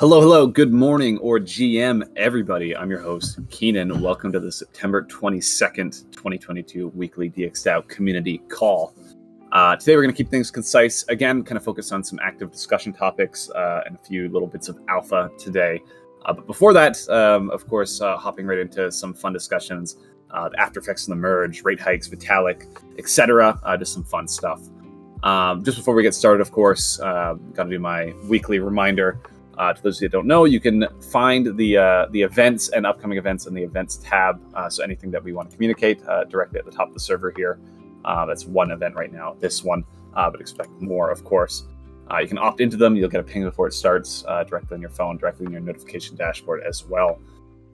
Hello, hello, good morning, or GM, everybody. I'm your host, Keenan. Welcome to the September 22nd, 2022 weekly DXDAO community call. Uh, today, we're going to keep things concise. Again, kind of focus on some active discussion topics uh, and a few little bits of alpha today. Uh, but before that, um, of course, uh, hopping right into some fun discussions, uh, the after effects of the merge, rate hikes, Vitalik, etc. Uh, just some fun stuff. Um, just before we get started, of course, got to do my weekly reminder. Uh, to those of you that don't know, you can find the uh, the events and upcoming events in the events tab. Uh, so anything that we want to communicate uh, directly at the top of the server here. Uh, that's one event right now, this one, uh, but expect more, of course. you can opt into them. You'll get a ping before it starts directly on your phone, directly in your notification dashboard as well.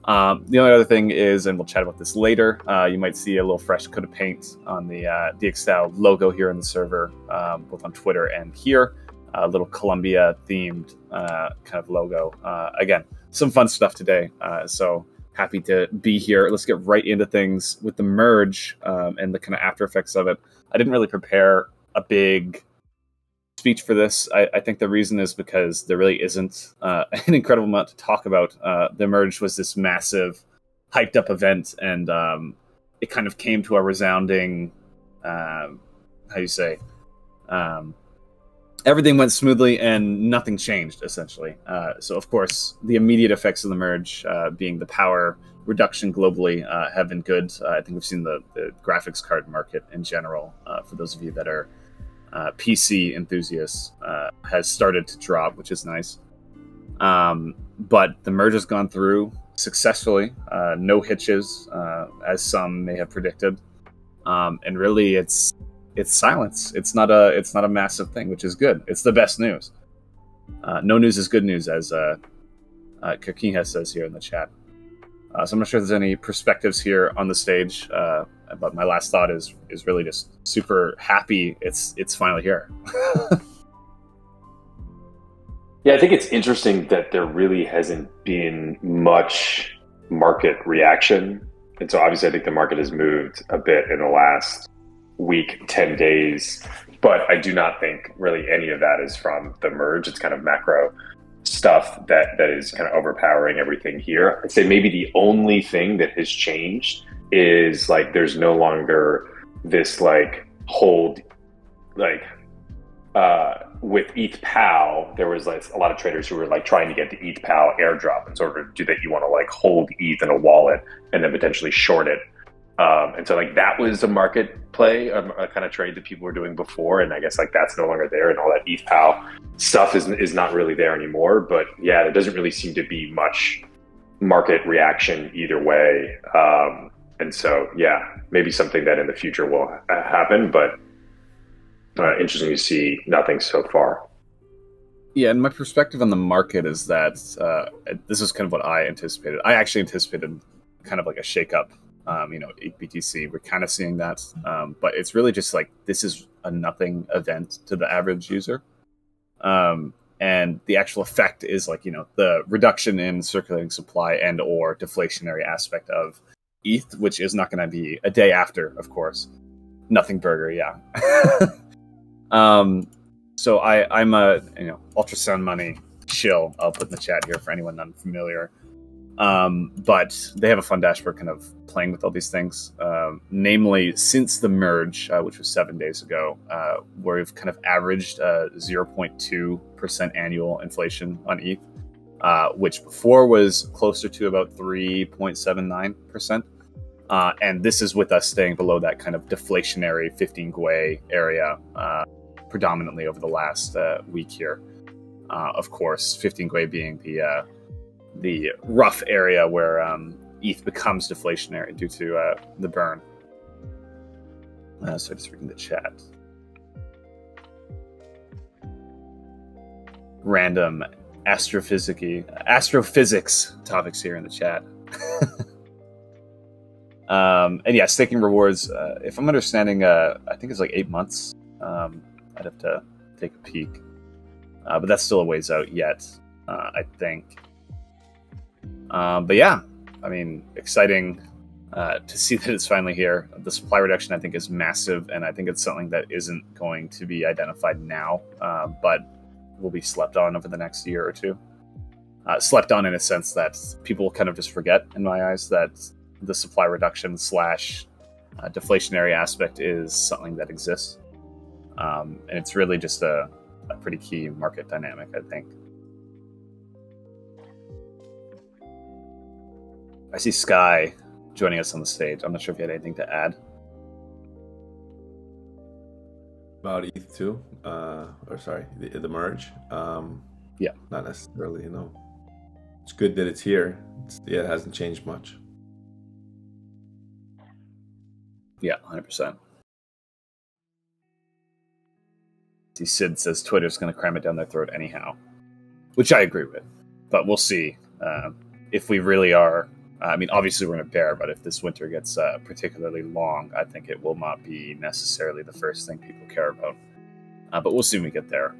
Um, the only other thing is, and we'll chat about this later, you might see a little fresh coat of paint on the uh, DXDAO logo here in the server, um, both on Twitter and here a little Colombia themed uh, kind of logo. Uh, again, some fun stuff today. Uh, so happy to be here. Let's get right into things with the merge um, and the kind of after effects of it. I didn't really prepare a big speech for this. I, I think the reason is because there really isn't uh, an incredible amount to talk about. Uh, the merge was this massive, hyped up event, and um, it kind of came to a resounding, um, how you say, um, everything went smoothly and nothing changed essentially. Uh, so of course, the immediate effects of the merge, uh, being the power reduction globally, uh, have been good. Uh, I think we've seen the, the, graphics card market in general, uh, for those of you that are uh, PC enthusiasts, has started to drop, which is nice. Um, but the merge has gone through successfully, no hitches, as some may have predicted. Um, and really, it's it's silence. It's not a it's not a massive thing, which is good. It's the best news. Uh, no news is good news, as uh, uh, says here in the chat. Uh, so I'm not sure if there's any perspectives here on the stage, uh, but my last thought is is really just super happy. It's it's finally here. yeah, I think it's interesting that there really hasn't been much market reaction, and so obviously I think the market has moved a bit in the last week, 10 days. But I do not think really any of that is from the merge. It's kind of macro stuff that, that is kind of overpowering everything here. I'd say maybe the only thing that has changed is like there's no longer this like hold like uh, with ETH POW, there was like a lot of traders who were like trying to get the ETH POW airdrop. And sort of do that, you want to like hold ETH in a wallet and then potentially short it um, and so like that was a market play, a, a, kind of trade that people were doing before, and I guess like that's no longer there, and all that ETH POW stuff is is not really there anymore. But yeah, there doesn't really seem to be much market reaction either way. Um, and so yeah, maybe something that in the future will happen, but uh, interesting to see nothing so far. Yeah, and my perspective on the market is that uh, this is kind of what I anticipated. I actually anticipated kind of like a shakeup um, you know, 8BTC. We're kind of seeing that, um, but it's really just like this is a nothing event to the average user. Um, and the actual effect is like you know the reduction in circulating supply and or deflationary aspect of ETH, which is not going to be a day after, of course. Nothing burger, yeah. um, so I I'm a you know ultrasound money chill. I'll put in the chat here for anyone unfamiliar. Um, but they have a fun dashboard kind of playing with all these things. Um, namely, since the merge, uh, which was seven days ago, uh, where we've kind of averaged 0.2% uh, annual inflation on ETH, uh, which before was closer to about 3.79%. Uh, and this is with us staying below that kind of deflationary 15 Gwei area uh, predominantly over the last week here. of course, 15 Gwei being the the rough area where um, ETH becomes deflationary due to uh, the burn. Uh, so just reading the chat. Random astrophysics astrophysics topics here in the chat. um, and yeah, staking rewards. Uh, if I'm understanding, uh, I think it's like eight months. Um, I'd have to take a peek, uh, but that's still a ways out yet. Uh, I think. Um, but yeah, I mean, exciting uh, to see that it's finally here. The supply reduction, I think, is massive, and I think it's something that isn't going to be identified now, uh, but will be slept on over the next year or two. uh, slept on in a sense that people kind of just forget, in my eyes, that the supply reduction slash uh, deflationary aspect is something that exists. Um, and it's really just a, a pretty key market dynamic, I think. I see Sky joining us on the stage. I'm not sure if you had anything to add. About ETH2, uh, or sorry, the, the merge. Um, yeah. Not necessarily, you know. It's good that it's here. It's, yeah, it hasn't changed much. Yeah, 100%. See, Sid says Twitter's going to cram it down their throat anyhow, which I agree with. But we'll see uh, if we really are I mean, obviously we're in a bear, but if this winter gets uh, particularly long, I think it will not be necessarily the first thing people care about. Uh, but we'll see when we get there.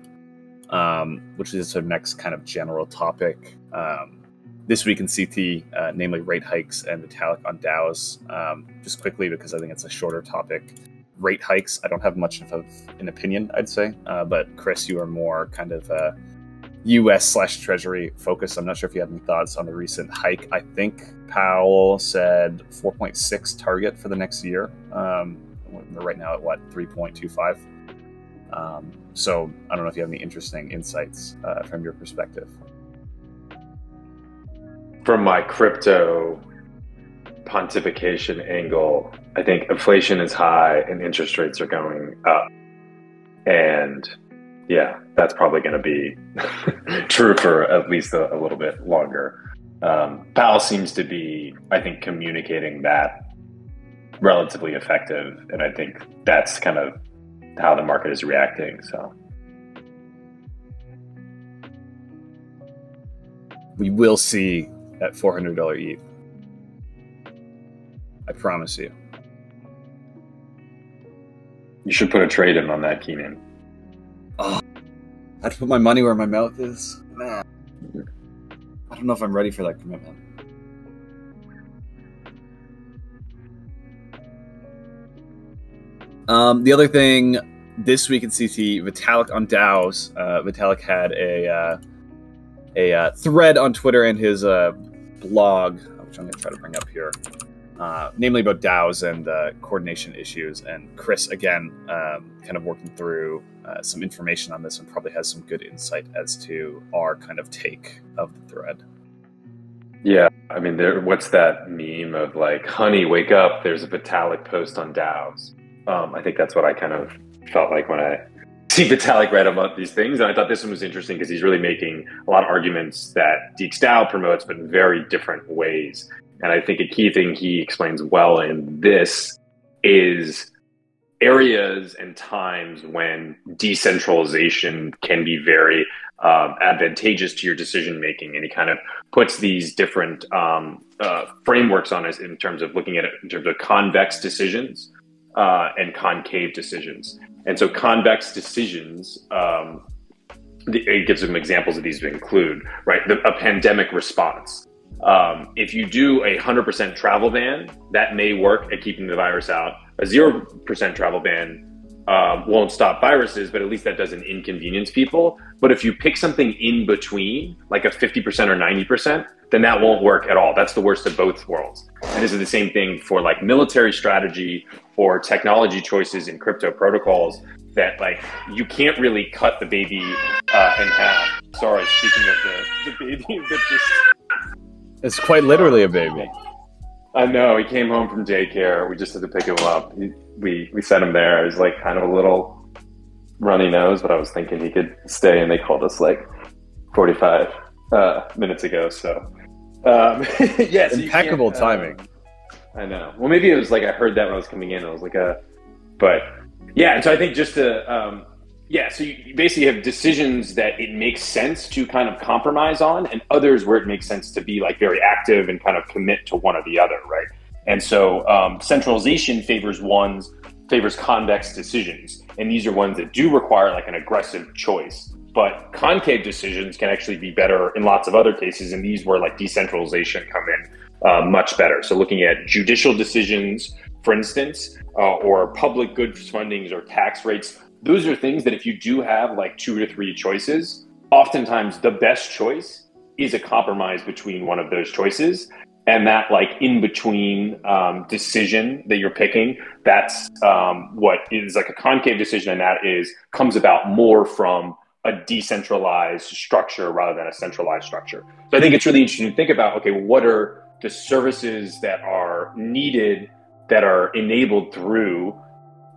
Um, which is our next kind of general topic. Um, this week in CT, uh, namely rate hikes and Vitalik on DAOs. Um, just quickly, because I think it's a shorter topic. Rate hikes, I don't have much of an opinion, I'd say. Uh, but Chris, you are more kind of uh, U.S. slash Treasury focus. I'm not sure if you have any thoughts on the recent hike. I think Powell said 4.6 target for the next year. Um, we're right now at what 3.25. Um, so I don't know if you have any interesting insights uh, from your perspective. From my crypto pontification angle, I think inflation is high and interest rates are going up, and yeah, that's probably going to be true for at least a, a little bit longer. Um, Powell seems to be, I think, communicating that relatively effective, and I think that's kind of how the market is reacting. So we will see that four hundred dollar ETH. I promise you. You should put a trade in on that, Keenan. I have to put my money where my mouth is. Man, I don't know if I'm ready for that commitment. Um, the other thing this week in CT, Vitalik on DAOs. Uh, Vitalik had a uh, a uh, thread on Twitter and his uh, blog, which I'm going to try to bring up here uh, namely about DAOs and uh, coordination issues. And Chris, again, um, kind of working through uh, some information on this and probably has some good insight as to our kind of take of the thread. Yeah, I mean, there. What's that meme of like, "Honey, wake up"? There's a Vitalik post on DAOs. Um, I think that's what I kind of felt like when I see Vitalik write about these things, and I thought this one was interesting because he's really making a lot of arguments that DXDAO promotes, but in very different ways. And I think a key thing he explains well in this is areas and times when decentralization can be very um, advantageous to your decision making. And he kind of puts these different um, uh, frameworks on us in terms of looking at it in terms of convex decisions uh, and concave decisions. And so, convex decisions. Um, it gives them examples of these to include, right? The, a pandemic response. Um, if you do a 100% travel ban, that may work at keeping the virus out. A 0% travel ban um, won't stop viruses, but at least that doesn't inconvenience people. But if you pick something in between, like a 50% or 90%, then that won't work at all. That's the worst of both worlds. And this is the same thing for like military strategy or technology choices in crypto protocols that like you can't really cut the baby uh, in half. Sorry, speaking of the, the baby that just it's quite literally a baby. I know. He came home from daycare. We just had to pick him up. He, we we sent him there. It was like kind of a little runny nose, but I was thinking he could stay, and they called us like 45 uh, minutes ago. So, um, yes, impeccable uh, timing. I know. Well, maybe it was like I heard that when I was coming in. I was like, uh, but yeah. And so I think just to um, yeah, so you basically have decisions that it makes sense to kind of compromise on, and others where it makes sense to be like very active and kind of commit to one or the other, right? And so um, centralization favors ones favors convex decisions, and these are ones that do require like an aggressive choice. But concave decisions can actually be better in lots of other cases, and these where like decentralization come in uh, much better. So looking at judicial decisions, for instance, uh, or public goods fundings or tax rates those are things that if you do have like two or three choices, oftentimes the best choice is a compromise between one of those choices. And that like in between um, decision that you're picking that's um, what is like a concave decision and that is comes about more from a decentralized structure rather than a centralized structure. So i think it's really interesting to think about okay what are the services that are needed that are enabled through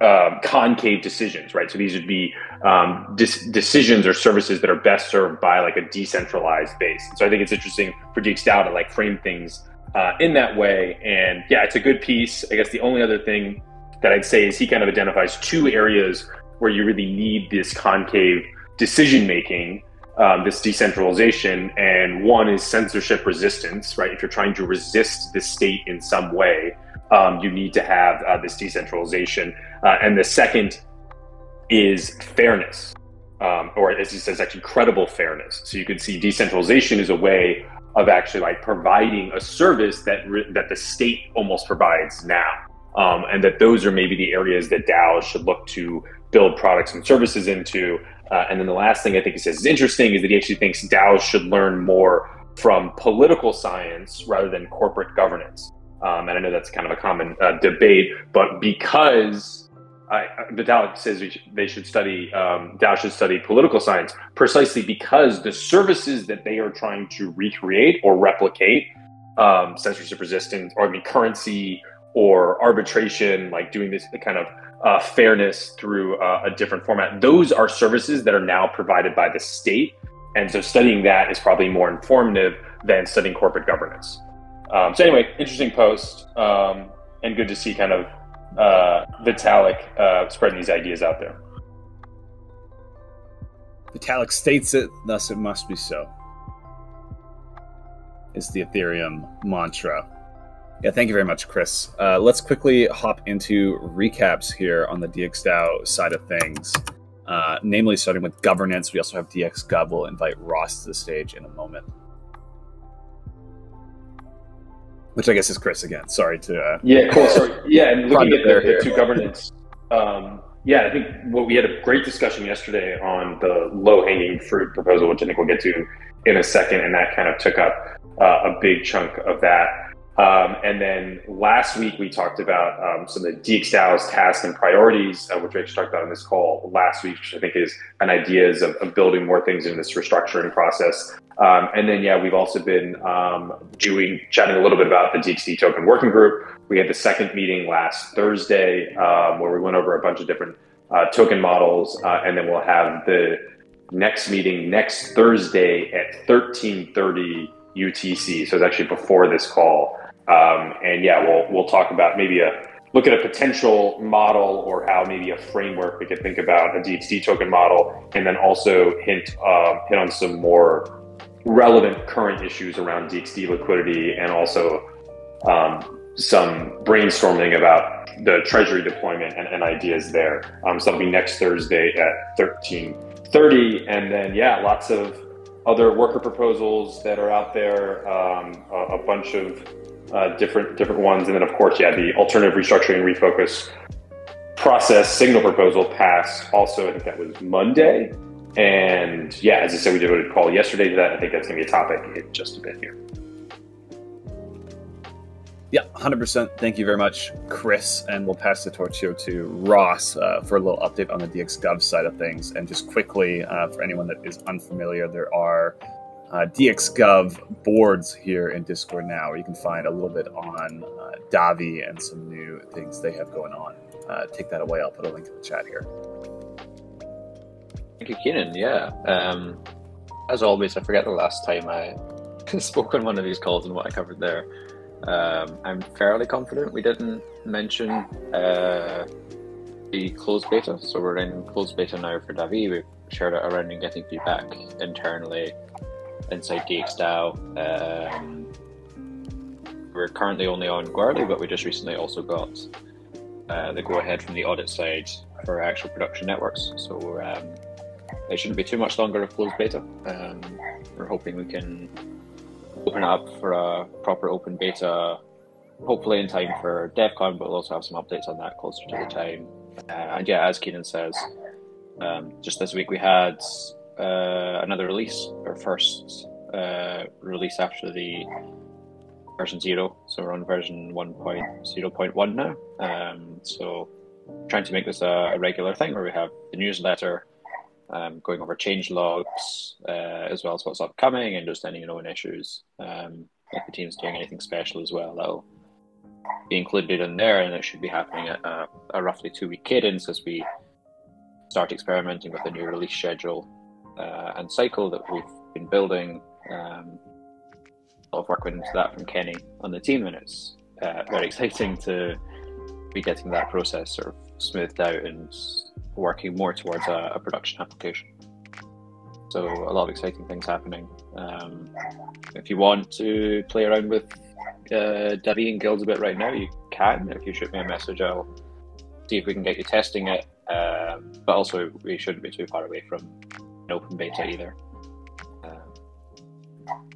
um, concave decisions, right? So these would be um, dis- decisions or services that are best served by like a decentralized base. So I think it's interesting for DXDAO to like frame things uh, in that way. And yeah, it's a good piece. I guess the only other thing that I'd say is he kind of identifies two areas where you really need this concave decision making. Um, this decentralization, and one is censorship resistance, right? If you're trying to resist the state in some way, um, you need to have uh, this decentralization. Uh, and the second is fairness, um, or as he says, actually credible fairness. So you can see decentralization is a way of actually like providing a service that re- that the state almost provides now, um, and that those are maybe the areas that DAOs should look to build products and services into. Uh, and then the last thing I think he says is interesting is that he actually thinks DAOs should learn more from political science rather than corporate governance. Um, and I know that's kind of a common uh, debate, but because I, Vitalik says should, they should study, um, DAO should study political science precisely because the services that they are trying to recreate or replicate, um, censorship resistance, or I mean, currency or arbitration, like doing this kind of uh, fairness through uh, a different format, those are services that are now provided by the state. And so studying that is probably more informative than studying corporate governance. Um, so anyway, interesting post, um, and good to see kind of uh, Vitalik uh, spreading these ideas out there. Vitalik states it, thus it must be so. Is the Ethereum mantra. Yeah, thank you very much, Chris. Uh, let's quickly hop into recaps here on the DXDAO side of things. Uh, namely, starting with governance, we also have DXGov. We'll invite Ross to the stage in a moment. Which I guess is Chris again. Sorry to. Uh, yeah, cool. Sorry. Yeah, and looking at the, the two governance. Um, yeah, I think what we had a great discussion yesterday on the low hanging fruit proposal, which I think we'll get to in a second, and that kind of took up uh, a big chunk of that. Um, and then last week we talked about um, some of the DXDAO's tasks and priorities, uh, which we actually talked about on this call last week, which I think is an ideas of, of building more things in this restructuring process. Um, and then, yeah, we've also been um, doing chatting a little bit about the DXD token working group. We had the second meeting last Thursday um, where we went over a bunch of different uh, token models, uh, and then we'll have the next meeting next Thursday at 13:30 UTC. So it's actually before this call. Um, and yeah, we'll we'll talk about maybe a look at a potential model or how maybe a framework we could think about a DXD token model, and then also hint uh, hit on some more relevant current issues around DXD liquidity and also um, some brainstorming about the treasury deployment and, and ideas there. Um, so that'll be next Thursday at 1330. And then, yeah, lots of other worker proposals that are out there, um, a, a, bunch of uh, different different ones. And then, of course, yeah, the alternative restructuring refocus process signal proposal passed also, I think that was Monday. And yeah, as I said, we did a call yesterday to that. I think that's going to be a topic in just a bit here. Yeah, 100%. Thank you very much, Chris. And we'll pass the torch here to Ross uh, for a little update on the DXGov side of things. And just quickly, uh, for anyone that is unfamiliar, there are uh, DXGov boards here in Discord now, where you can find a little bit on uh, Davi and some new things they have going on. Uh, take that away. I'll put a link in the chat here. Thank you, Keenan. Yeah. Um, as always, I forget the last time I spoke on one of these calls and what I covered there. Um, I'm fairly confident we didn't mention uh, the closed beta. So we're in closed beta now for Davi. We've shared it around and getting feedback internally inside DXDAO. Um, we're currently only on Goerli, but we just recently also got uh, the go ahead from the audit side for actual production networks. So um, it shouldn't be too much longer of closed beta. Um, we're hoping we can open up for a proper open beta, hopefully in time for DevCon, but we'll also have some updates on that closer to the time. Uh, and yeah, as Keenan says, um, just this week we had uh, another release, our first uh, release after the version zero. So we're on version 1.0.1 now. Um, so trying to make this a, a, regular thing where we have the newsletter um, going over change logs uh, as well as what's upcoming and just any known issues. Um, if the team's doing anything special as well, that'll be included in there, and it should be happening at a, a roughly two week cadence as we start experimenting with the new release schedule uh, and cycle that we've been building. Um, a lot of work went into that from Kenny on the team, and it's uh, very exciting to be getting that process sort of smoothed out and working more towards a, a production application. So a lot of exciting things happening. Um, if you want to play around with uh, Davi guilds a bit right now, you can. If you shoot me a message, I'll see if we can get you testing it. Um, but also, we shouldn't be too far away from an open beta either. Um,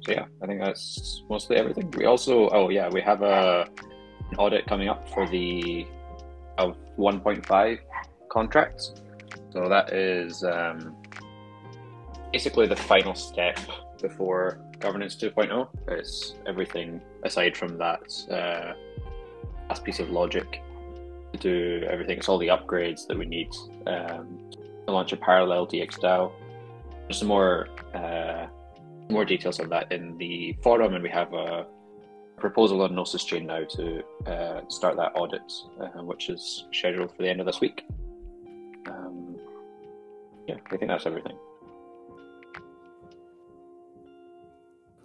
so yeah, I think that's mostly everything. We also, oh yeah, we have a an audit coming up for the of 1.5 contracts. So that is um, basically the final step before governance 2.0. It's everything aside from that uh, last piece of logic to do everything. It's all the upgrades that we need um, to launch a parallel DXDAO. There's some more uh, more details on that in the forum, and we have a proposal on Gnosis Chain now to uh, start that audit, uh, which is scheduled for the end of this week. Um, yeah, I think that's everything.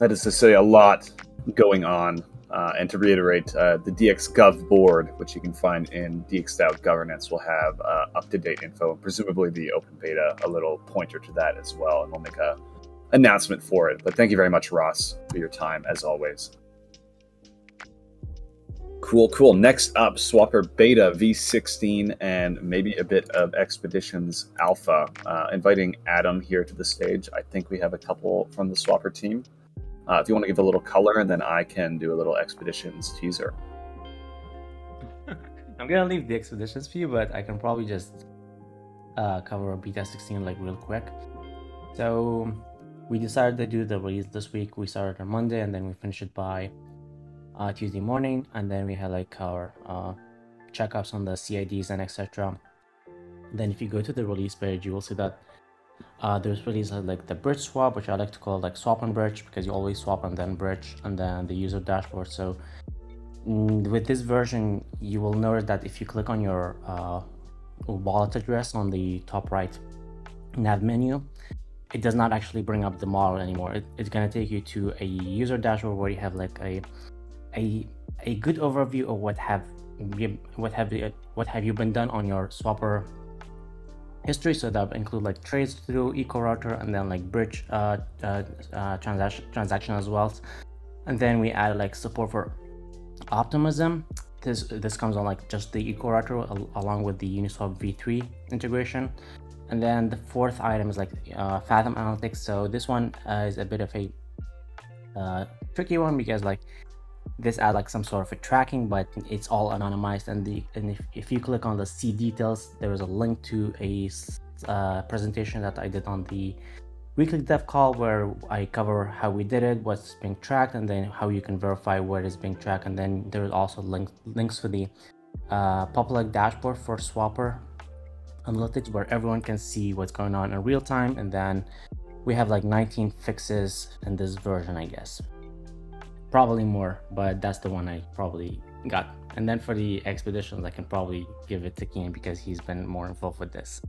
That is to say, a lot going on. Uh, and to reiterate, uh, the DXGov board, which you can find in DXDAO governance, will have uh, up to date info and presumably the open beta, a little pointer to that as well. And we'll make a announcement for it. But thank you very much, Ross, for your time as always. Cool, cool. Next up, Swapr Beta V16 and maybe a bit of Expeditions Alpha. Uh, inviting Adam here to the stage. I think we have a couple from the Swapr team. Uh, if you want to give a little color, and then I can do a little Expeditions teaser. I'm gonna leave the Expeditions for you, but I can probably just uh, cover Beta 16 like real quick. So we decided to do the release this week. We started on Monday, and then we finished it by uh, Tuesday morning, and then we had like our uh, checkups on the CIDs and etc. Then if you go to the release page, you will see that uh, there's release like the bridge swap, which I like to call like swap and bridge because you always swap and then bridge and then the user dashboard. So mm, with this version, you will notice that if you click on your uh, wallet address on the top right nav menu, it does not actually bring up the model anymore. It, it's gonna take you to a user dashboard where you have like a a a good overview of what have what have what have you been done on your Swapr history. So that include like trades through Eco Router and then like bridge uh, uh, uh, transaction transaction as well. And then we add like support for optimism. This this comes on like just the Eco Router al- along with the uniswap v3 integration. And then the fourth item is like uh, fathom analytics. So this one uh, is a bit of a uh, tricky one because like this add like some sort of a tracking but it's all anonymized and the and if, if you click on the see details there is a link to a uh, presentation that i did on the weekly dev call where i cover how we did it what's being tracked and then how you can verify what is being tracked and then there's also links links for the uh, public dashboard for Swapr analytics where everyone can see what's going on in real time and then we have like 19 fixes in this version i guess probably more, but that's the one I probably got. And then for the expeditions, I can probably give it to Keen because he's been more involved with this.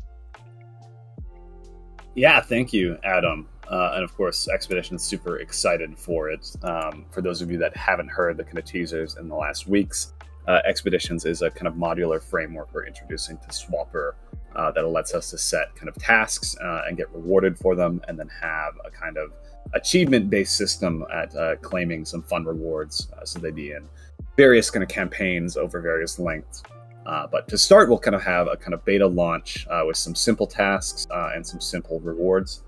Yeah, thank you, Adam. Uh, and of course, Expedition is super excited for it. Um, for those of you that haven't heard the kind of teasers in the last weeks, uh, Expeditions is a kind of modular framework we're introducing to Swapr uh, that lets us to set kind of tasks uh, and get rewarded for them, and then have a kind of achievement based system at uh, claiming some fun rewards. Uh, so they'd be in various kind of campaigns over various lengths. Uh, but to start, we'll kind of have a kind of beta launch uh, with some simple tasks uh, and some simple rewards.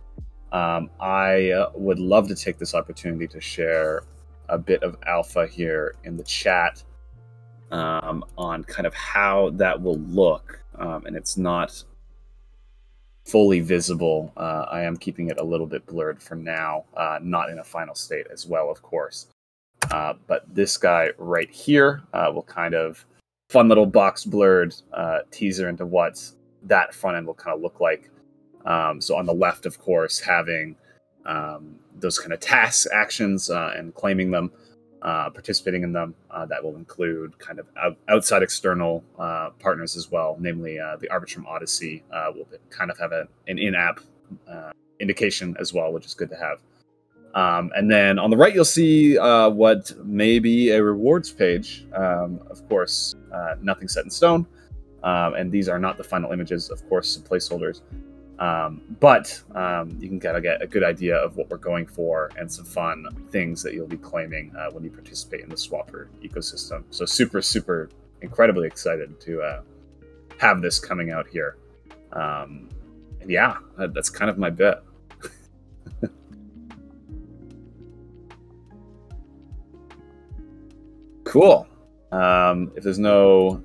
Um, I uh, would love to take this opportunity to share a bit of alpha here in the chat um, on kind of how that will look. Um, and it's not fully visible. Uh, I am keeping it a little bit blurred for now, uh, not in a final state as well, of course. Uh, but this guy right here uh, will kind of fun little box blurred uh, teaser into what that front end will kind of look like. Um, so on the left, of course, having um, those kind of tasks, actions, uh, and claiming them, uh, participating in them. Uh, that will include kind of out- outside external uh, partners as well, namely uh, the Arbitrum Odyssey uh, will kind of have a, an in-app indication as well, which is good to have. Um, and then on the right, you'll see what may be a rewards page. Um, of course, nothing set in stone. Um, and these are not the final images, of course, placeholders. Um, but um, you can kind of get a good idea of what we're going for and some fun things that you'll be claiming uh, when you participate in the Swapr ecosystem. So super, super, incredibly excited to uh, have this coming out here. Um, and yeah, that's kind of my bit. cool. Um, if there's no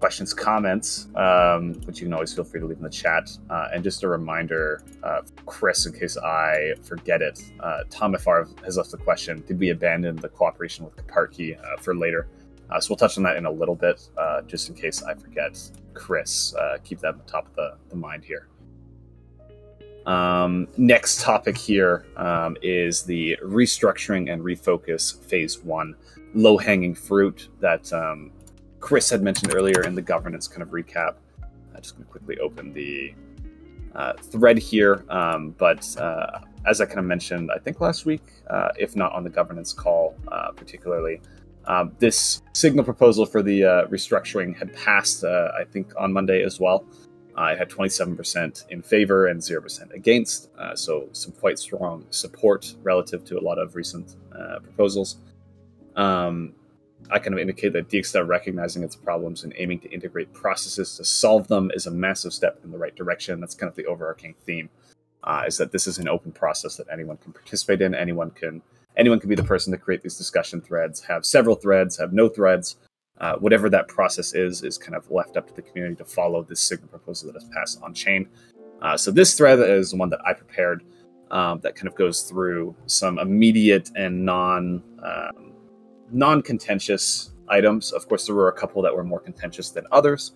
questions, comments, um, which you can always feel free to leave in the chat. Uh, and just a reminder, uh, Chris, in case I forget it, uh, Tom Ifar has left a question Did we abandon the cooperation with Kaparki uh, for later? Uh, so we'll touch on that in a little bit, uh, just in case I forget. Chris, keep that on top of the, the mind here. Um, next topic here um, is the restructuring and refocus phase one, low hanging fruit that um, Chris had mentioned earlier in the governance kind of recap. I'm just going to quickly open the uh, thread here. Um, but uh, as I kind of mentioned, I think last week, uh, if not on the governance call uh, particularly, um, this signal proposal for the uh, restructuring had passed, uh, I think, on Monday as well. it had 27% in favor and 0% against, so some quite strong support relative to a lot of recent proposals. Um, I kind of indicate that DXDAO recognizing its problems and aiming to integrate processes to solve them is a massive step in the right direction. That's kind of the overarching theme. Uh, is that this is an open process that anyone can participate in. Anyone can anyone can be the person to create these discussion threads, have several threads, have no threads. Uh, whatever that process is, is kind of left up to the community to follow this signal proposal that is passed on chain. Uh, so this thread is the one that I prepared um, that kind of goes through some immediate and non um, non-contentious items. Of course, there were a couple that were more contentious than others,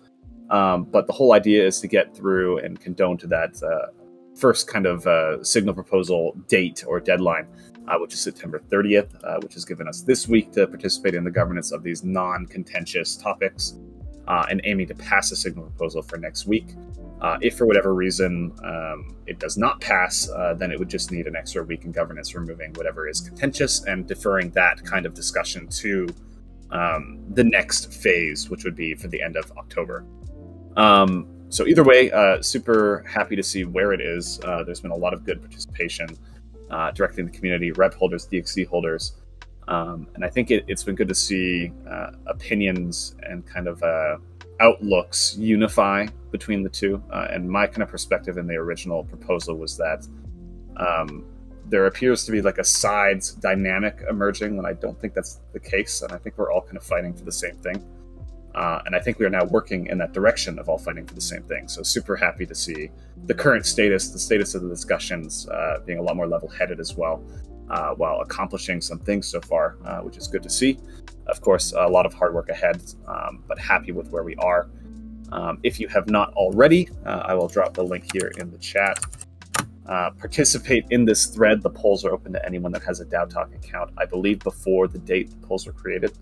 um, but the whole idea is to get through and condone to that uh, first kind of uh, signal proposal date or deadline, uh, which is September 30th, uh, which has given us this week to participate in the governance of these non-contentious topics. Uh, and aiming to pass a signal proposal for next week. Uh, if for whatever reason um, it does not pass, uh, then it would just need an extra week in governance, removing whatever is contentious and deferring that kind of discussion to um, the next phase, which would be for the end of October. Um, so either way, uh, super happy to see where it is. Uh, there's been a lot of good participation uh, directly in the community, rep holders, DXD holders. Um, and I think it, has been good to see uh, opinions and kind of outlooks unify between the two. Uh, and my kind of perspective in the original proposal was that um, there appears to be like a sides dynamic emerging when I don't think that's the case. And I think we're all kind of fighting for the same thing. Uh, and I think we are now working in that direction of all fighting for the same thing. So super happy to see the current status, the status of the discussions uh, being a lot more level headed as well, uh, while accomplishing some things so far, uh, which is good to see. Of course, a lot of hard work ahead, um, but happy with where we are. Um, if you have not already, uh, I will drop the link here in the chat. Uh, participate in this thread. The polls are open to anyone that has a DAO Talk account, I believe before the date the polls were created.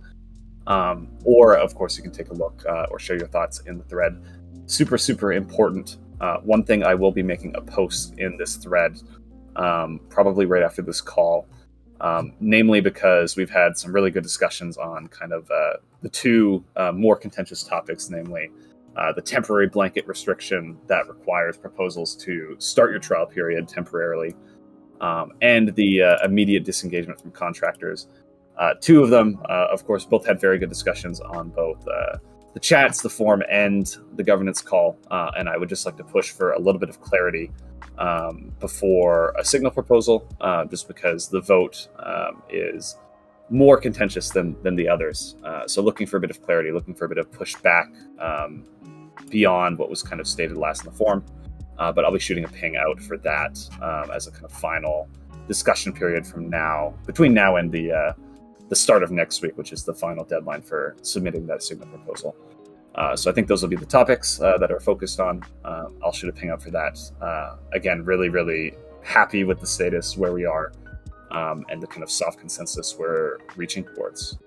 Um, or, of course, you can take a look uh, or share your thoughts in the thread. Super, super important. Uh, one thing I will be making a post in this thread, um, probably right after this call, um, namely because we've had some really good discussions on kind of uh, the two uh, more contentious topics, namely uh, the temporary blanket restriction that requires proposals to start your trial period temporarily, um, and the uh, immediate disengagement from contractors. Uh, two of them, uh, of course, both had very good discussions on both the chats, the forum, and the governance call. and I would just like to push for a little bit of clarity um, before a signal proposal, uh, just because the vote um, is more contentious than than the others. Uh, so looking for a bit of clarity, looking for a bit of pushback um, beyond what was kind of stated last in the form. Uh, but I'll be shooting a ping out for that um, as a kind of final discussion period from now, between now and the uh, the start of next week, which is the final deadline for submitting that signal proposal. Uh, so I think those will be the topics uh, that are focused on. Uh, I'll shoot a ping out for that. Uh, again, really, really happy with the status where we are um, and the kind of soft consensus we're reaching towards.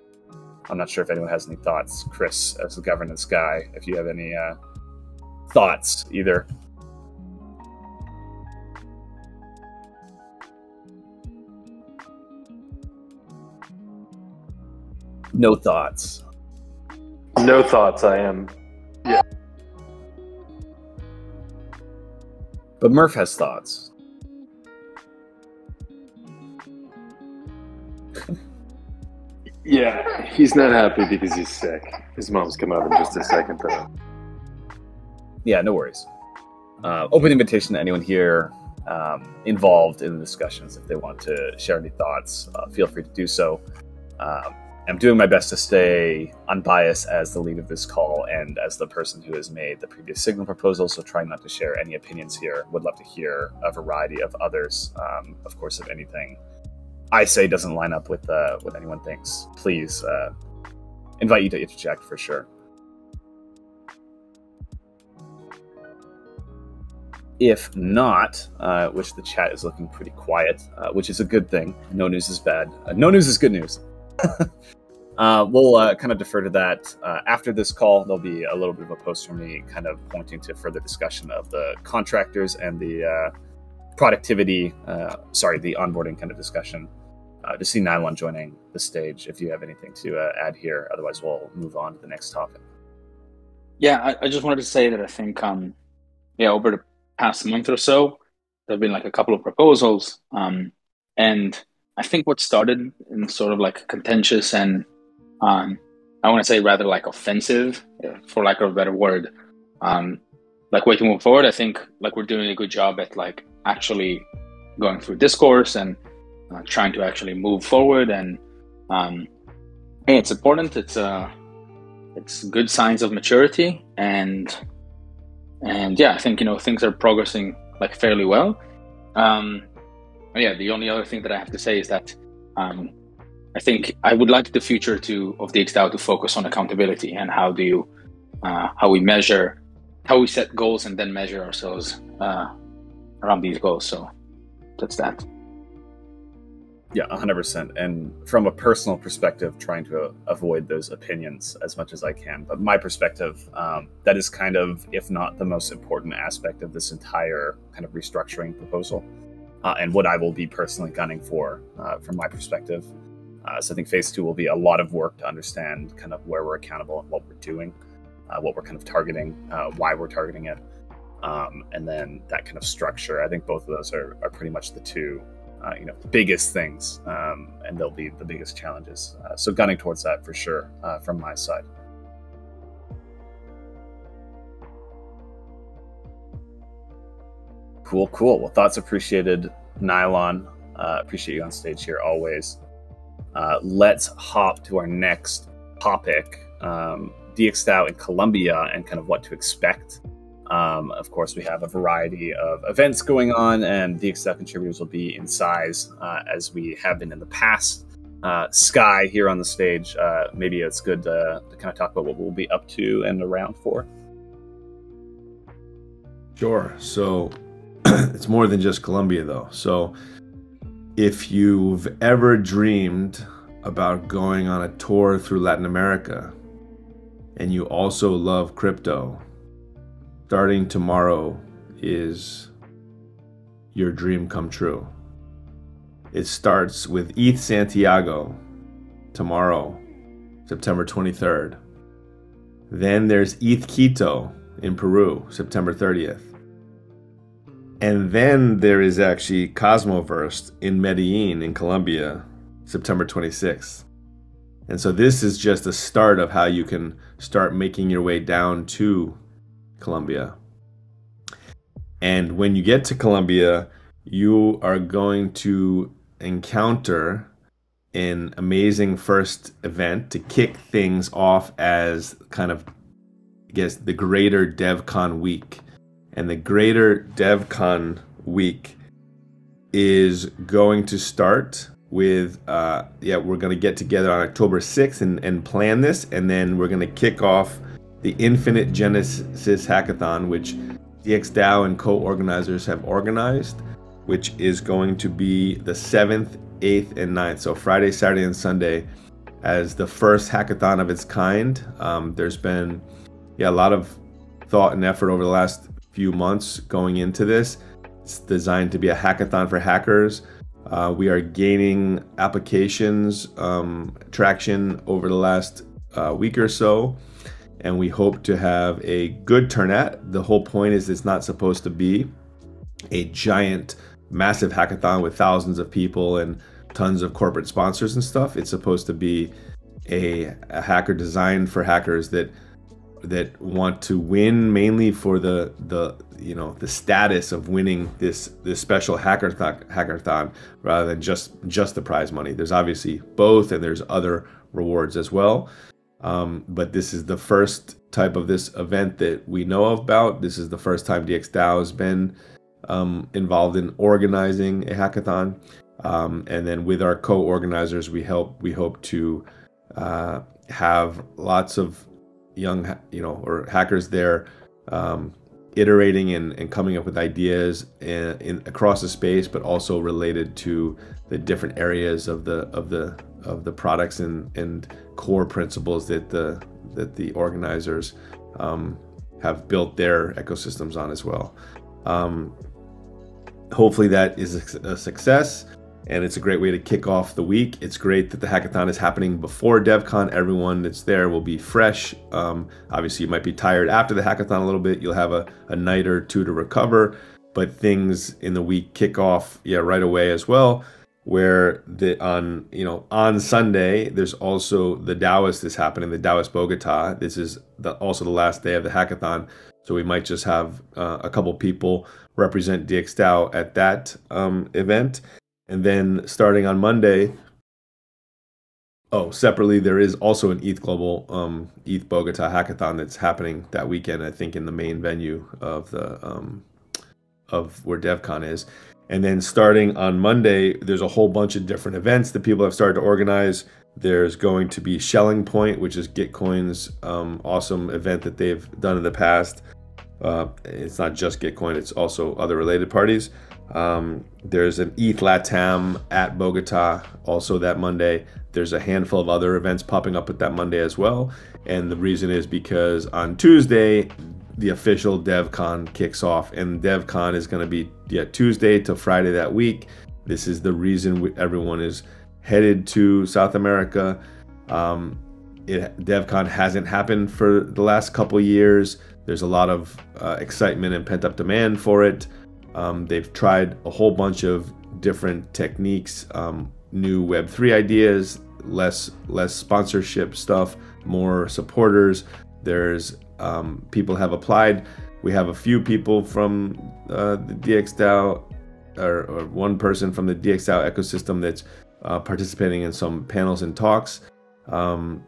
I'm not sure if anyone has any thoughts. Chris, as the governance guy, if you have any uh, thoughts either. No thoughts. No thoughts. I am. Yeah. But Murph has thoughts. Yeah, he's not happy because he's sick. His mom's coming up in just a second, though. Yeah, no worries. Uh, open invitation to anyone here um, involved in the discussions. If they want to share any thoughts, uh, feel free to do so. Um, I'm doing my best to stay unbiased as the lead of this call and as the person who has made the previous signal proposal. So, trying not to share any opinions here. Would love to hear a variety of others. Um, of course, if anything I say doesn't line up with uh, what anyone thinks, please uh, invite you to interject for sure. If not, uh, which the chat is looking pretty quiet, uh, which is a good thing. No news is bad. Uh, no news is good news. Uh, we'll kind of defer to that after this call. There'll be a little bit of a post from me, kind of pointing to further discussion of the contractors and the productivity. Uh, sorry, the onboarding kind of discussion. to see Nylon joining the stage, if you have anything to add here. Otherwise, we'll move on to the next topic. Yeah, I, I just wanted to say that I think, um, yeah, over the past month or so, there've been like a couple of proposals, um, and I think what started in sort of like contentious and um, I want to say rather like offensive, for lack of a better word. Um, like way to move forward, I think like we're doing a good job at like actually going through discourse and uh, trying to actually move forward. And um, hey, it's important. It's uh, it's good signs of maturity, and and yeah, I think you know things are progressing like fairly well. Um, yeah, the only other thing that I have to say is that um, I think I would like the future to of DXDAO to focus on accountability and how do you uh, how we measure how we set goals and then measure ourselves uh, around these goals. So that's that. Yeah, 100%. And from a personal perspective, trying to avoid those opinions as much as I can. But my perspective, um, that is kind of, if not the most important aspect of this entire kind of restructuring proposal, uh, and what I will be personally gunning for uh, from my perspective. Uh, so I think phase two will be a lot of work to understand kind of where we're accountable and what we're doing, uh, what we're kind of targeting, uh, why we're targeting it, um, and then that kind of structure. I think both of those are, are pretty much the two, uh, you know, the biggest things, um, and they'll be the biggest challenges. Uh, so gunning towards that for sure uh, from my side. Cool, cool. Well, thoughts appreciated, Nylon. appreciate you on stage here always. Uh, let's hop to our next topic um, DXDAO in Colombia and kind of what to expect. Um, of course, we have a variety of events going on, and the Excel contributors will be in size uh, as we have been in the past. Uh, Sky here on the stage, uh, maybe it's good to, to, kind of talk about what we'll be up to and around for. Sure. So it's more than just Colombia, though. So if you've ever dreamed about going on a tour through Latin America and you also love crypto, starting tomorrow is your dream come true. It starts with ETH Santiago tomorrow, September 23rd. Then there's ETH Quito in Peru, September 30th. And then there is actually Cosmoverse in Medellin in Colombia, September 26th. And so this is just a start of how you can start making your way down to Colombia. And when you get to Colombia, you are going to encounter an amazing first event to kick things off as kind of, I guess, the greater DevCon week and the Greater DevCon week is going to start with uh, yeah we're going to get together on october 6th and, and plan this and then we're going to kick off the infinite genesis hackathon which dxdao and co-organizers have organized which is going to be the 7th 8th and 9th so friday saturday and sunday as the first hackathon of its kind. Um, there's been yeah a lot of thought and effort over the last few months going into this. It's designed to be a hackathon for hackers. Uh, we are gaining applications um, traction over the last uh, week or so, and we hope to have a good turnout. The whole point is it's not supposed to be a giant, massive hackathon with thousands of people and tons of corporate sponsors and stuff. It's supposed to be a, a hacker designed for hackers that that want to win mainly for the the you know the status of winning this this special hackathon hackathon rather than just just the prize money. There's obviously both, and there's other rewards as well. Um, but this is the first type of this event that we know about. This is the first time DXDAO has been um, involved in organizing a hackathon, um, and then with our co-organizers, we help we hope to uh, have lots of young you know or hackers there um, iterating and, and coming up with ideas in, in, across the space, but also related to the different areas of the of the of the products and, and core principles that the that the organizers um, have built their ecosystems on as well. Um, hopefully, that is a, success and it's a great way to kick off the week. It's great that the hackathon is happening before DevCon. Everyone that's there will be fresh. Um, obviously, you might be tired after the hackathon a little bit. You'll have a, a night or two to recover, but things in the week kick off yeah right away as well. Where the on you know on Sunday there's also the Daoist is happening, the Daoist Bogota. This is the, also the last day of the hackathon, so we might just have uh, a couple people represent DXDAO at that um, event and then starting on Monday, oh, separately, there is also an ETH Global, um, ETH Bogota hackathon that's happening that weekend, I think, in the main venue of the um, of where DevCon is. And then starting on Monday, there's a whole bunch of different events that people have started to organize. There's going to be Schelling Point, which is Gitcoin's um, awesome event that they've done in the past. Uh, it's not just Gitcoin; it's also other related parties. Um, there's an ETH Latam at Bogota also that Monday. There's a handful of other events popping up at that Monday as well. And the reason is because on Tuesday, the official DevCon kicks off, and DevCon is going to be yeah, Tuesday to Friday that week. This is the reason everyone is headed to South America. Um, it, DevCon hasn't happened for the last couple years. There's a lot of uh, excitement and pent up demand for it. Um, they've tried a whole bunch of different techniques, um, new Web3 ideas, less less sponsorship stuff, more supporters. There's um, people have applied. We have a few people from uh, the DXDAO, or, or, one person from the DXDAO ecosystem that's uh, participating in some panels and talks. Um,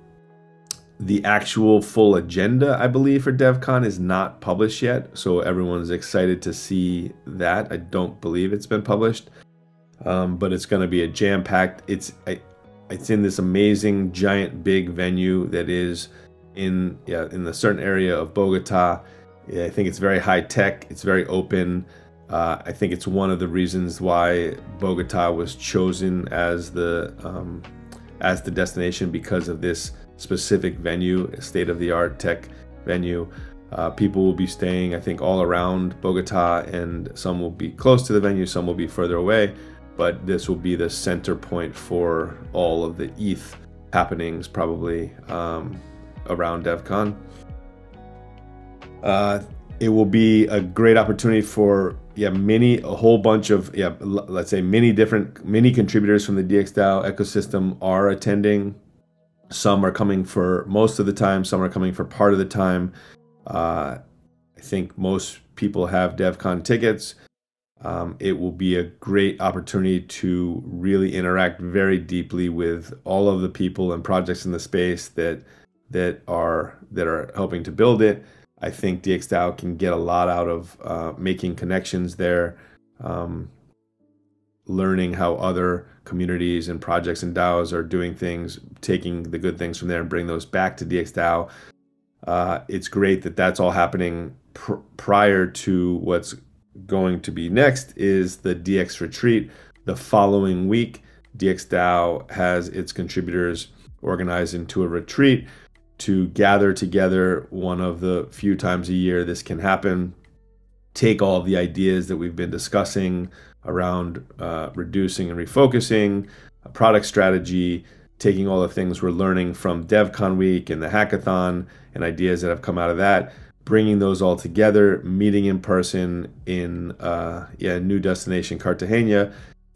the actual full agenda, I believe, for DevCon is not published yet, so everyone's excited to see that. I don't believe it's been published, um, but it's going to be a jam-packed. It's it's in this amazing giant big venue that is in yeah in the certain area of Bogota. Yeah, I think it's very high tech. It's very open. Uh, I think it's one of the reasons why Bogota was chosen as the um, as the destination because of this specific venue, state of the art tech venue. Uh, people will be staying, I think, all around Bogota, and some will be close to the venue, some will be further away. But this will be the center point for all of the ETH happenings, probably um, around DevCon. Uh, it will be a great opportunity for yeah many a whole bunch of yeah let's say many different many contributors from the DXDAO ecosystem are attending some are coming for most of the time, some are coming for part of the time. Uh, I think most people have DevCon tickets. Um, it will be a great opportunity to really interact very deeply with all of the people and projects in the space that that are that are helping to build it. I think DXDAO can get a lot out of uh, making connections there, um, learning how other communities and projects and DAOs are doing things, taking the good things from there and bring those back to DXDAO. Uh, it's great that that's all happening pr- prior to what's going to be next is the DX retreat the following week. DXDAO has its contributors organized into a retreat to gather together one of the few times a year this can happen. Take all the ideas that we've been discussing around uh, reducing and refocusing, a product strategy, taking all the things we're learning from DevCon week and the hackathon and ideas that have come out of that, bringing those all together, meeting in person in uh, yeah new destination Cartagena,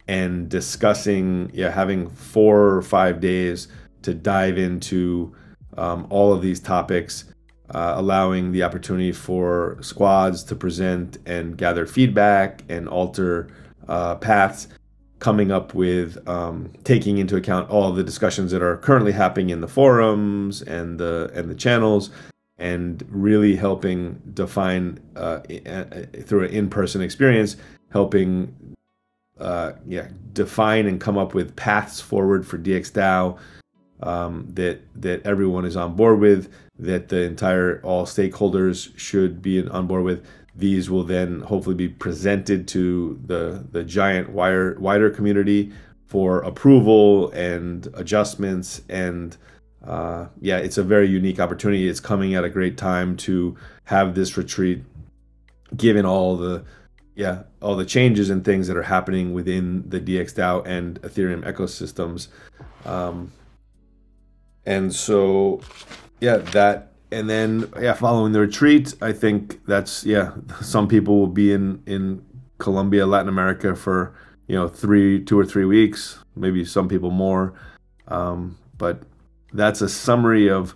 and discussing yeah having four or five days to dive into um, all of these topics. Uh, allowing the opportunity for squads to present and gather feedback and alter uh, paths coming up with um, taking into account all the discussions that are currently happening in the forums and the and the channels and really helping define uh, through an in-person experience helping uh, yeah define and come up with paths forward for DXDAO um, that that everyone is on board with that the entire all stakeholders should be on board with these will then hopefully be presented to the, the giant wider, wider community for approval and adjustments. And uh, yeah, it's a very unique opportunity. It's coming at a great time to have this retreat, given all the yeah all the changes and things that are happening within the DXDAO and Ethereum ecosystems. Um, and so yeah, that and then yeah, following the retreat, I think that's yeah. Some people will be in in Colombia, Latin America for you know three, two or three weeks, maybe some people more. Um, but that's a summary of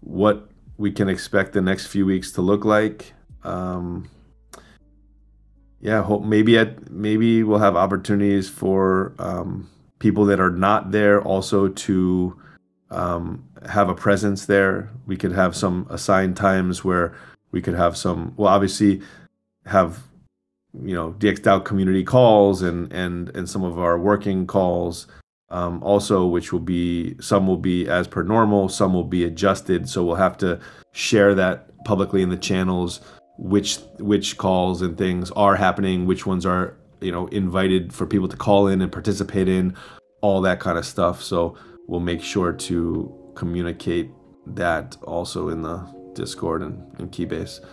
what we can expect the next few weeks to look like. Um, yeah, hope maybe at maybe we'll have opportunities for um, people that are not there also to um, have a presence there. We could have some assigned times where we could have some. Well, obviously, have you know DX DXDAO community calls and and and some of our working calls. Um, also, which will be some will be as per normal, some will be adjusted. So we'll have to share that publicly in the channels which which calls and things are happening, which ones are you know invited for people to call in and participate in, all that kind of stuff. So we'll make sure to communicate that also in the Discord and, and Keybase.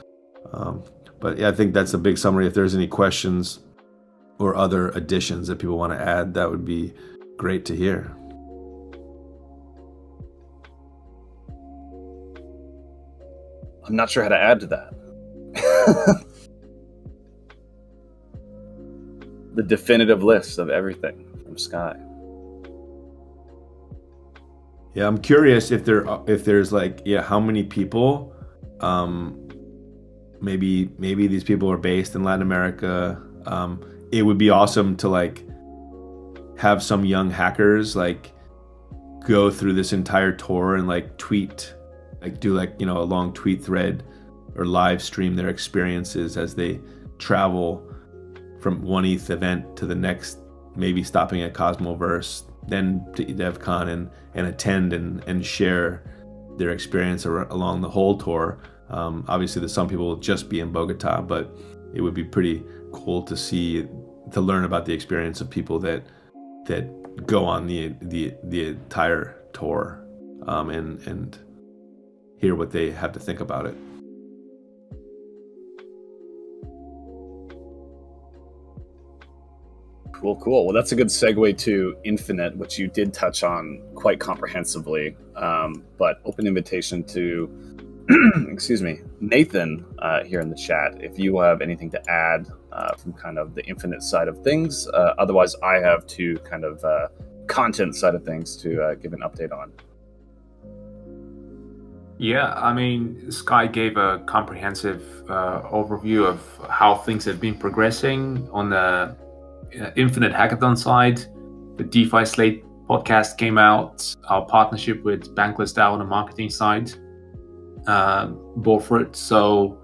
Um, but yeah, I think that's a big summary. If there's any questions or other additions that people want to add, that would be great to hear. I'm not sure how to add to that. the definitive list of everything from Sky. Yeah, I'm curious if there if there's like yeah, how many people um maybe maybe these people are based in Latin America. Um it would be awesome to like have some young hackers like go through this entire tour and like tweet like do like, you know, a long tweet thread or live stream their experiences as they travel from one ETH event to the next, maybe stopping at Cosmoverse, then to DevCon and, and attend and, and share their experience along the whole tour. Um, obviously, there's some people will just be in Bogota, but it would be pretty cool to see to learn about the experience of people that that go on the the the entire tour um, and and hear what they have to think about it. Cool, cool. Well, that's a good segue to Infinite, which you did touch on quite comprehensively. Um, but open invitation to, excuse me, Nathan uh, here in the chat. If you have anything to add uh, from kind of the Infinite side of things, uh, otherwise, I have to kind of uh, content side of things to uh, give an update on. Yeah, I mean, Sky gave a comprehensive uh, overview of how things have been progressing on the Infinite Hackathon side, the DeFi Slate podcast came out, our partnership with Bankless DAO on the marketing side. uh, bore fruit. So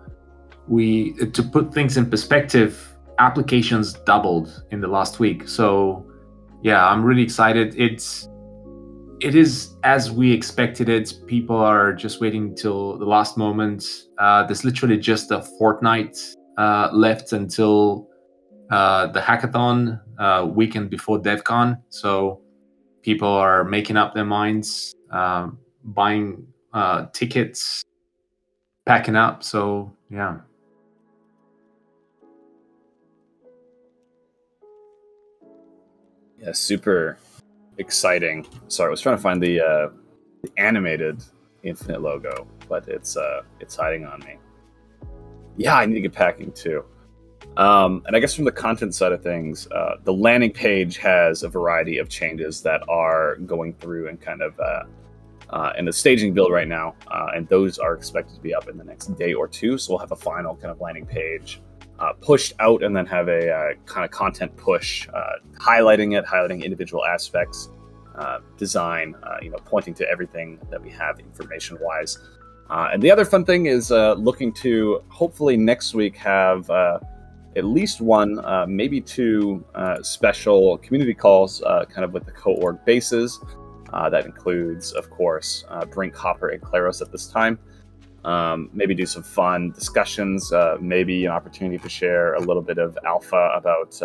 we to put things in perspective, applications doubled in the last week. So yeah, I'm really excited. It's it is as we expected it. People are just waiting till the last moment. Uh, there's literally just a fortnight uh, left until uh, the hackathon uh, weekend before DevCon. So people are making up their minds, um, buying uh, tickets, packing up. So yeah. Yeah, super exciting. Sorry, I was trying to find the, uh, the animated Infinite logo, but it's uh, it's hiding on me. Yeah, I need to get packing too. Um, and I guess from the content side of things, uh, the landing page has a variety of changes that are going through and kind of uh, uh, in the staging build right now, uh, and those are expected to be up in the next day or two. So we'll have a final kind of landing page uh, pushed out, and then have a uh, kind of content push, highlighting it, highlighting individual aspects, design, you know, pointing to everything that we have information wise. and the other fun thing is looking to hopefully next week have at least one, uh, maybe two uh, special community calls, uh, kind of with the co-org bases. Uh, that includes, of course, uh, Brink, HOPR, and Kleros at this time. Um, maybe do some fun discussions, uh, maybe an opportunity to share a little bit of alpha about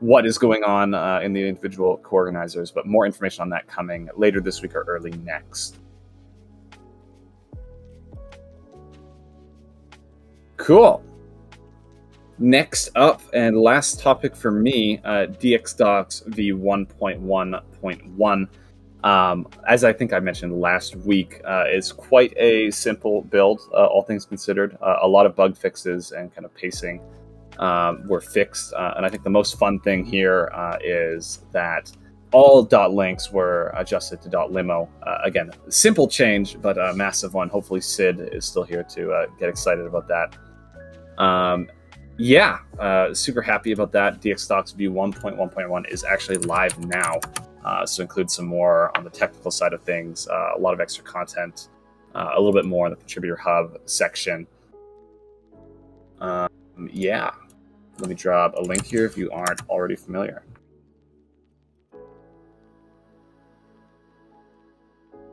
what is going on in the individual co-organizers, but more information on that coming later this week or early next. Cool. Next up, and last topic for me, uh, DXDocs v1.1.1. Um, as I think I mentioned last week, uh, is quite a simple build, uh, all things considered. Uh, a lot of bug fixes and kind of pacing um, were fixed. Uh, and I think the most fun thing here uh, is that all dot links were adjusted to dot limo. Uh, again, simple change, but a massive one. Hopefully, Sid is still here to get excited about that. Um, yeah, uh, super happy about that. DXDocs v 1.1.1 is actually live now. Uh, so include some more on the technical side of things, uh, a lot of extra content, uh, a little bit more in the contributor hub section. Um, yeah, let me drop a link here if you aren't already familiar.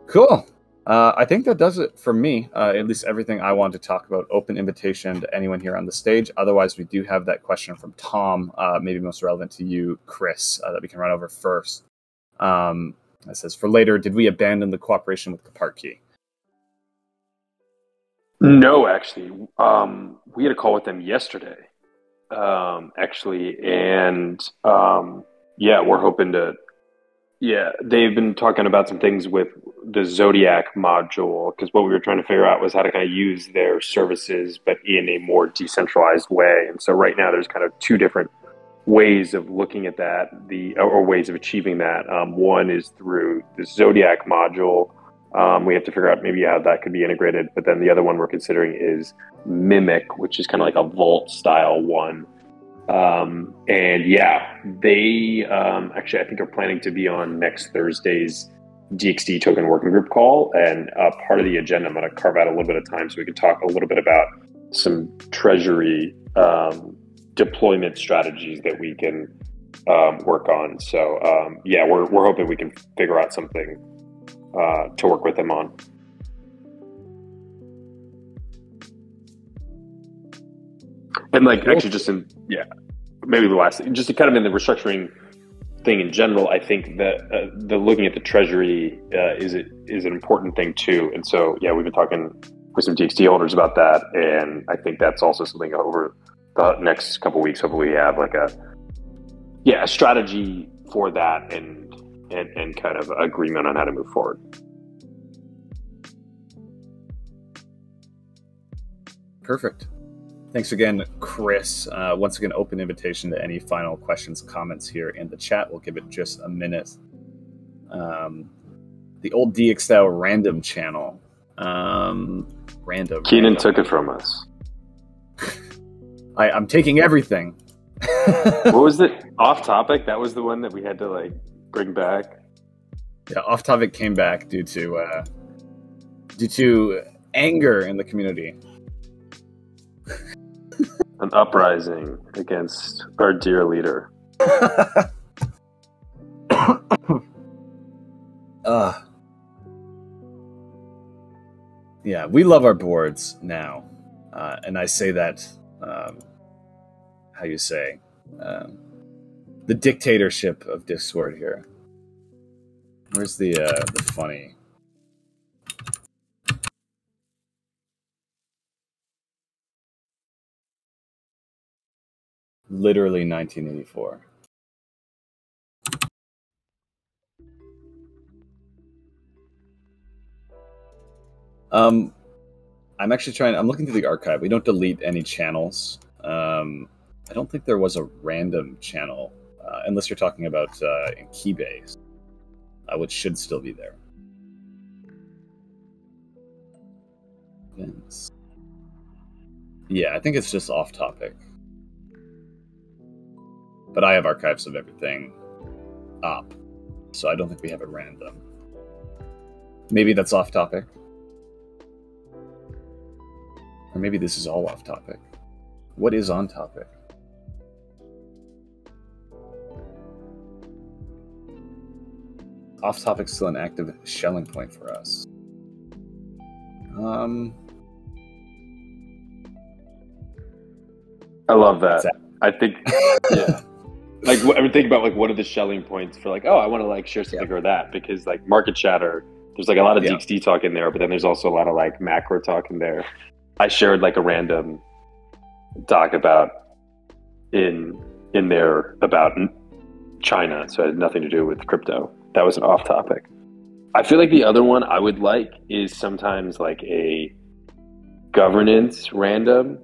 Cool. Uh, I think that does it for me, uh, at least everything I wanted to talk about. Open invitation to anyone here on the stage. Otherwise, we do have that question from Tom, uh, maybe most relevant to you, Chris, uh, that we can run over first. Um, it says, for later, did we abandon the cooperation with Key? No, actually. Um, we had a call with them yesterday, um, actually. And um, yeah, we're hoping to yeah, they've been talking about some things with the Zodiac module because what we were trying to figure out was how to kind of use their services, but in a more decentralized way. And so right now, there's kind of two different ways of looking at that, the or ways of achieving that. Um, one is through the Zodiac module. Um, we have to figure out maybe how that could be integrated. But then the other one we're considering is Mimic, which is kind of like a Vault style one um, and yeah, they um, actually, I think, are planning to be on next Thursday's DXD token working group call. And uh, part of the agenda, I'm going to carve out a little bit of time so we can talk a little bit about some treasury um, deployment strategies that we can um, work on. So, um, yeah, we're, we're hoping we can figure out something uh, to work with them on. And like actually, just in yeah, maybe the last just to kind of in the restructuring thing in general, I think that uh, the looking at the treasury uh, is it is an important thing too. And so yeah, we've been talking with some DXD holders about that, and I think that's also something over the next couple weeks. Hopefully, we have like a yeah a strategy for that and and and kind of agreement on how to move forward. Perfect. Thanks again, Chris. Uh, once again, open invitation to any final questions, comments here in the chat. We'll give it just a minute. Um, the old DXDAO random channel. Um, random. Keenan random. took it from us. I, I'm taking everything. what was it? Off topic? That was the one that we had to like bring back. Yeah, off topic came back due to uh, due to anger in the community. An uprising against our dear leader. uh, yeah, we love our boards now. Uh, and I say that, um, how you say, um, the dictatorship of Discord here. Where's the uh, the funny? Literally 1984. Um, I'm actually trying. I'm looking through the archive. We don't delete any channels. Um, I don't think there was a random channel, uh, unless you're talking about uh, in Keybase, uh, which should still be there. Vince. Yeah, I think it's just off topic. But I have archives of everything up, so I don't think we have it random. Maybe that's off topic. Or maybe this is all off topic. What is on topic? Off topic still an active Schelling point for us. Um, I love that. I think, yeah. Like, I mean, think about like what are the Schelling points for like, oh, I want to like share something or that because like market chatter. There's like a lot of Yeah. DXD talk in there, but then there's also a lot of like macro talk in there. I shared like a random doc about in in there about China, so it had nothing to do with crypto. That was an off topic. I feel like the other one I would like is sometimes like a governance random.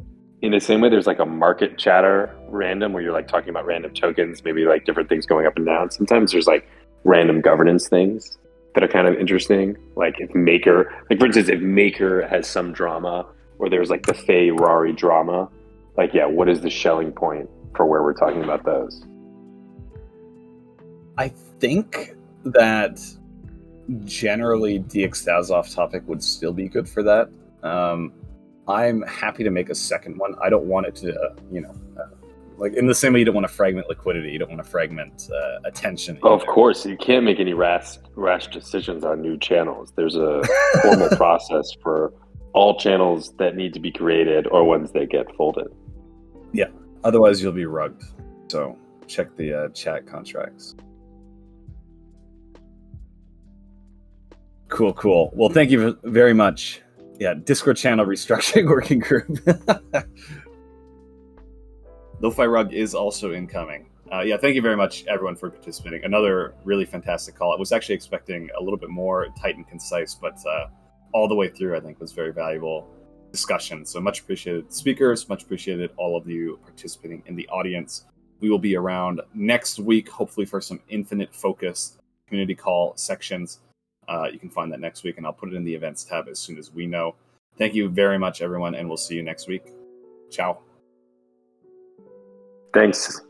In the same way, there's like a market chatter random where you're like talking about random tokens, maybe like different things going up and down. Sometimes there's like random governance things that are kind of interesting. Like if Maker, like for instance, if Maker has some drama or there's like the Fei Rari drama, like yeah, what is the Schelling point for where we're talking about those? I think that generally DX off topic would still be good for that. Um, I'm happy to make a second one. I don't want it to, uh, you know, uh, like in the same way you don't want to fragment liquidity, you don't want to fragment uh, attention. Of course, you can't make any rash rash decisions on new channels. There's a formal process for all channels that need to be created or ones that get folded. Yeah, otherwise, you'll be rugged. So check the uh, chat contracts. Cool, cool. Well, thank you very much. Yeah, Discord channel restructuring working group. Lo-Fi Rug is also incoming. Uh, yeah, thank you very much, everyone, for participating. Another really fantastic call. I was actually expecting a little bit more tight and concise, but uh, all the way through, I think, was very valuable discussion. So much appreciated, speakers. Much appreciated all of you participating in the audience. We will be around next week, hopefully for some infinite focus community call sections. Uh, you can find that next week, and I'll put it in the events tab as soon as we know. Thank you very much, everyone, and we'll see you next week. Ciao. Thanks.